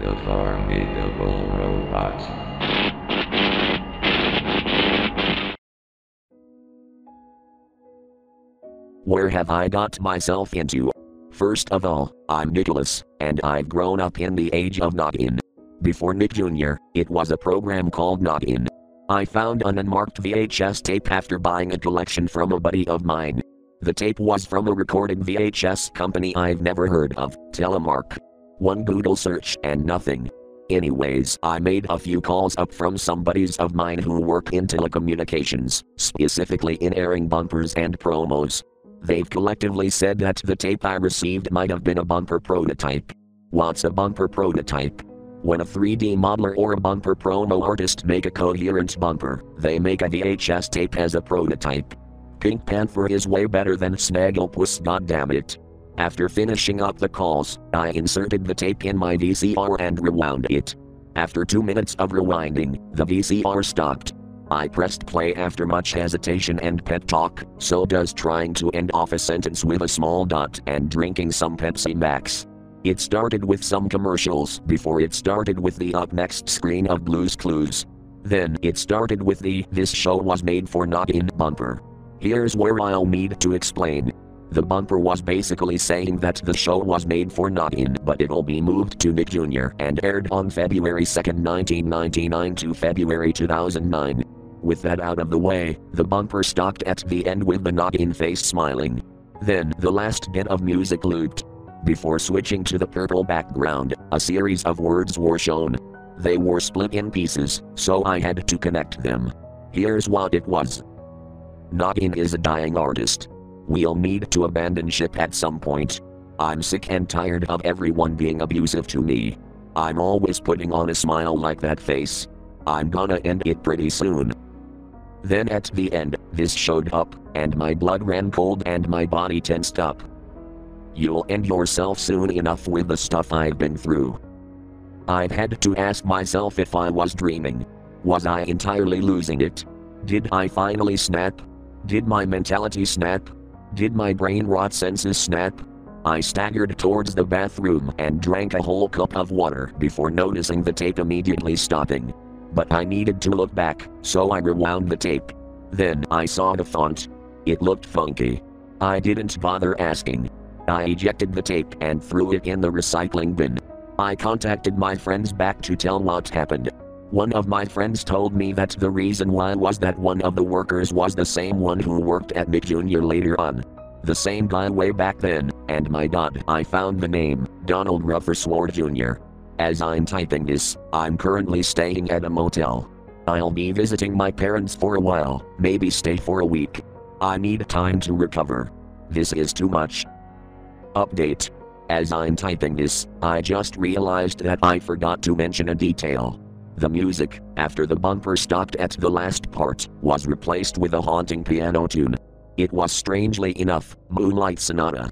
The Formidable robot. Where have I got myself into? First of all, I'm Nicholas, and I've grown up in the age of Noggin. Before Nick Jr., it was a program called Noggin. I found an unmarked VHS tape after buying a collection from a buddy of mine. The tape was from a recording VHS company I've never heard of, Telemark. One Google search and nothing. Anyways, I made a few calls up from some buddies of mine who work in telecommunications, specifically in airing bumpers and promos. They've collectively said that the tape I received might have been a bumper prototype. What's a bumper prototype? When a 3D modeler or a bumper promo artist make a coherent bumper, they make a VHS tape as a prototype. Pink Panther is way better than Snagglepuss goddammit. After finishing up the calls, I inserted the tape in my VCR and rewound it. After two minutes of rewinding, the VCR stopped. I pressed play after much hesitation and pet talk, so does trying to end off a sentence with a small dot and drinking some Pepsi Max. It started with some commercials before it started with the up next screen of Blues Clues. Then it started with the This show was made for Noggin bumper. Here's where I'll need to explain. The bumper was basically saying that the show was made for Noggin, but it'll be moved to Nick Jr. and aired on February 2, 1999 to February 2009. With that out of the way, the bumper stopped at the end with the Noggin face smiling. Then the last bit of music looped. Before switching to the purple background, a series of words were shown. They were split in pieces, so I had to connect them. Here's what it was. Noggin is a dying artist. We'll need to abandon ship at some point. I'm sick and tired of everyone being abusive to me. I'm always putting on a smile like that face. I'm gonna end it pretty soon. Then at the end, this showed up, and my blood ran cold and my body tensed up. You'll end yourself soon enough with the stuff I've been through. I've had to ask myself if I was dreaming. Was I entirely losing it? Did I finally snap? Did my mentality snap? Did my brain rot senses snap? I staggered towards the bathroom and drank a whole cup of water before noticing the tape immediately stopping. But I needed to look back, so I rewound the tape. Then I saw the font. It looked funky. I didn't bother asking. I ejected the tape and threw it in the recycling bin. I contacted my friends back to tell what happened. One of my friends told me that the reason why was that one of the workers was the same one who worked at Nick Jr. later on. The same guy way back then, and my god, I found the name Donald Rutherford Jr. As I'm typing this, I'm currently staying at a motel. I'll be visiting my parents for a while, maybe stay for a week. I need time to recover. This is too much. Update. As I'm typing this, I just realized that I forgot to mention a detail. The music, after the bumper stopped at the last part, was replaced with a haunting piano tune. It was strangely enough, Moonlight Sonata.